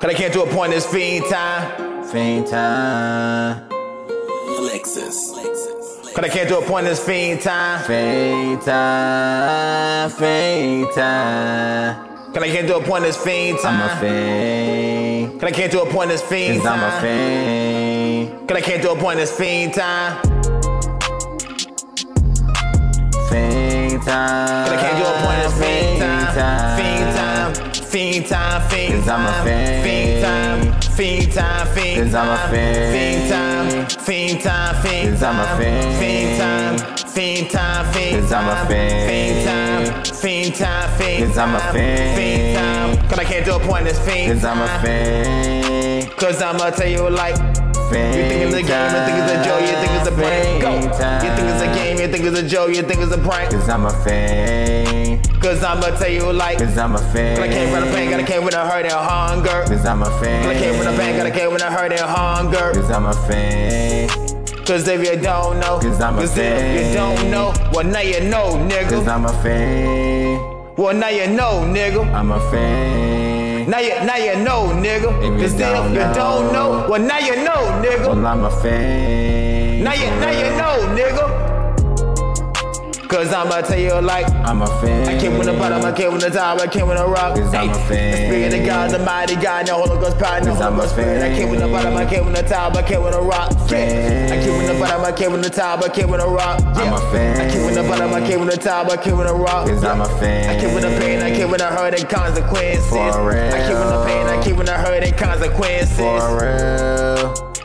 Cause I can't do a point, it's fiend time. Fiend time. Flexus. Cause I can't do a point, it's fiend time. Fiend time. Fiend time. Cause I can't do a point, it's fiend time. I'm a fiend. Cause I can't do a point, it's fiend Cause I'm a time. fiend. Cause I can't do a point, it's fiend time. Fiend time. Cause I can't do a point, it's fiend time. Fiend time. Fiend time, fiend Cause I'm a time, fiend. fiend time, fiend time, fiend Cause I'm a time, fiend. fiend time, fiend time, fiend Cause I'm a time, fiend. fiend time, fiend time, fiend Cause I'm a time, fiend. fiend time, fiend time, fiend Cause I'm a time, fiend. time. Cause I can't do a point, it's fiend Cause I'm a time. fiend. Cause I'ma tell you like Fiend You think it's a game, you think it's a joke, you think it's a prank. Go. Time. You think it's a game, you think it's a joke, you think it's a prank. Cause I'm a fiend. Cause I'ma tell you like Cause I'm a. Cause I came with a pain, gotta came with a hurt and hunger. Cause I'm a. Cause I came with a pain, gotta came with a hurt and hunger. Cause I'm a fiend. Cause if you don't know, Cause I'm a if you don't know, well now you know, nigga. Cause. I'm a fiend. Well now you know, nigga. I'm a fiend. Now you now you know, nigga. If you Cause if don't you don't know. know, well now you know, nigga. Well, I'm a fiend. Now you now you know, nigga. Cause I'ma tell you like I'm a fiend. I came with the bottom, I came with the top, I came with the rock. Cause I'm a fan. The spirit of God, the mighty God, the Holy Ghost power, the Holy I'm a Ghost spirit. I came with the bottom, I fan. came with the top, I came with the rock. Yeah. Fan. I came with the bottom, I came with the top, I came with the rock. Yeah. I'm a fan. I came with the bottom, I came with the top, I came with the rock. Cause I'm a fan. I came with the pain, I came with the hurt and consequences. For real. I came with the pain, I came with the hurt and consequences. For real.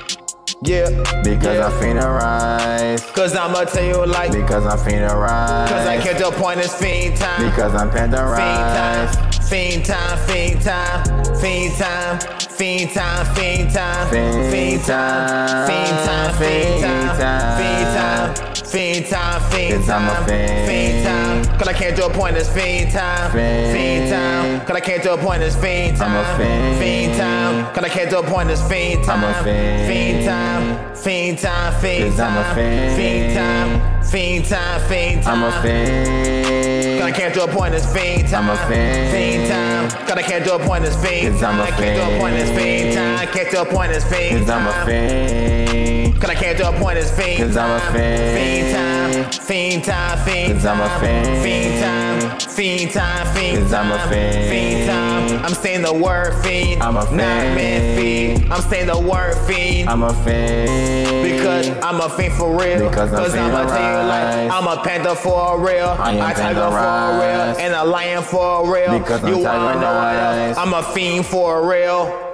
Yeah. Because yeah. I'm finna rise. Cause I'ma tell you like, Because I'm finna rise. cause I kept your point, it's fiend time. Because I'm finna rise. Fiend time, fiend time, fiend time, fiend time, fiend time, fiend time, fiend time, fiend time, fiend time, fiend time, fiend time, fiend a time, fiend time. Cause I can't do a point, it's fiend time, Fiend. fiend time. Cause I can't do a point, it's fiend I'm a time, fiend. fiend time. Cause I can't do a point, it's fiend I'm a time, fiend. fiend time, fiend time, fiend time, fiend. fiend time, fiend time, fiend time. I'm a fiend. Cause I can't do a point, it's fiend time. I'm a fiend. Fiend time. Cause I can't do a point, it's fiend Cause I'm time. a I can't do a point, it's fiend fiend. time. Can't do a point, it's fiend Cause I'm a fiend. Cause I can't do a point, it's fiend Cause I'm a fiend. Fiend time. Fiend time. Fiend Cause I'm a fiend. Fiend time. Fiend time. Fiend Cause I'm a fiend. Fiend time. I'm saying the word fiend. I'm a fiend. Not fiend. fiend. I'm saying the word fiend. I'm a fiend. Because I'm a fiend for real. Because I'm Cause finna tell you like. I'm a panther for real. I a tiger for real. And a lion for real. Because I'm you tiger wanna know what rise. else? I'm a fiend for real.